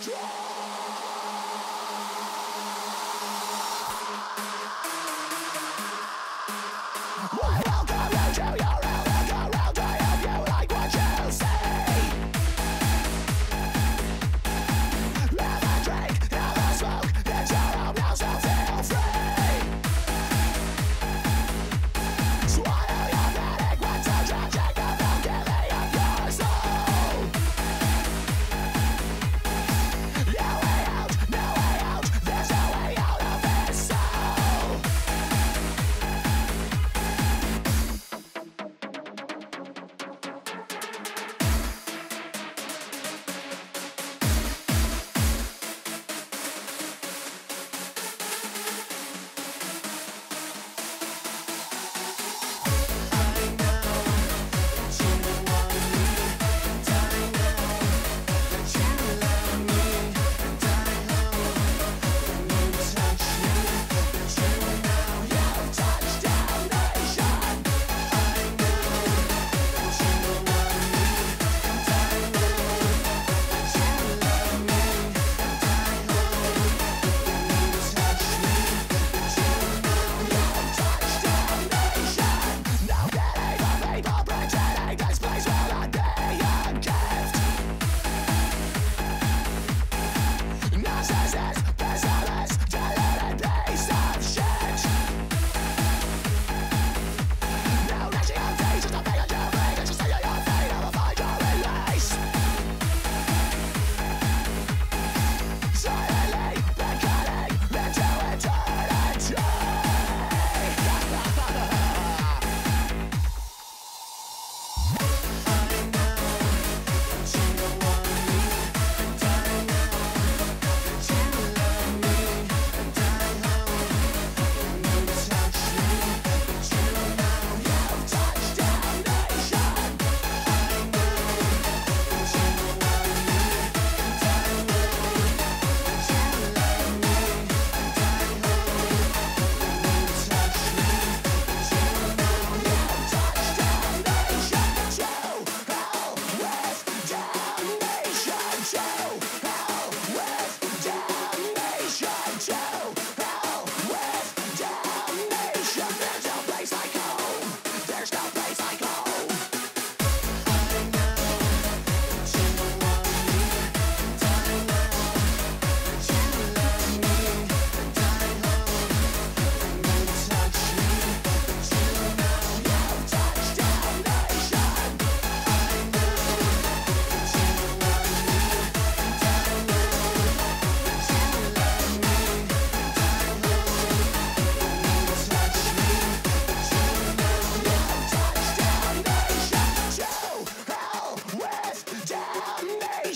draw!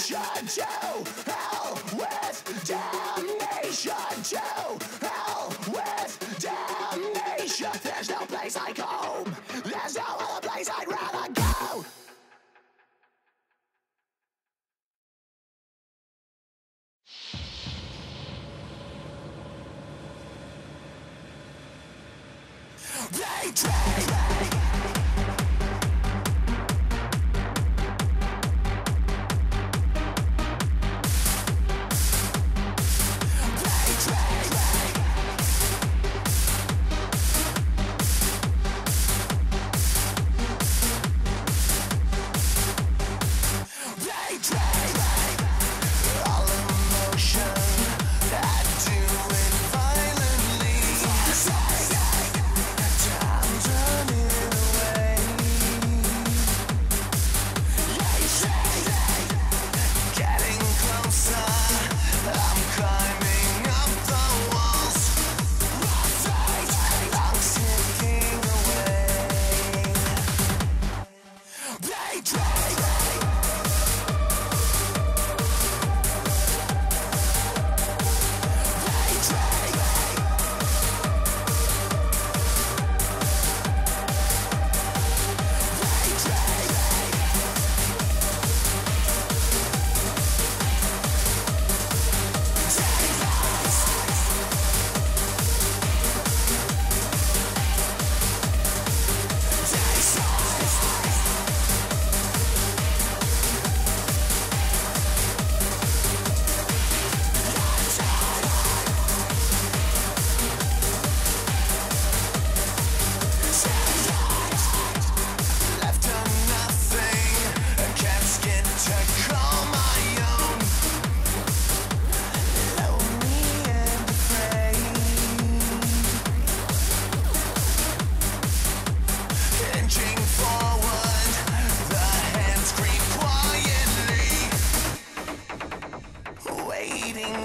damnation to hell with damnation to hell with damnation. There's no place like home. There's no other place I'd rather go. They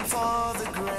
for the grain.